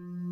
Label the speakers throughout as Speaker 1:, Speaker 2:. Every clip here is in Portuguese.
Speaker 1: Música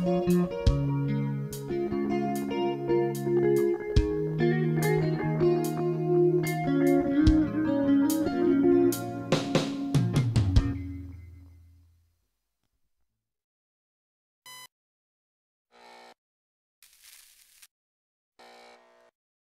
Speaker 1: Música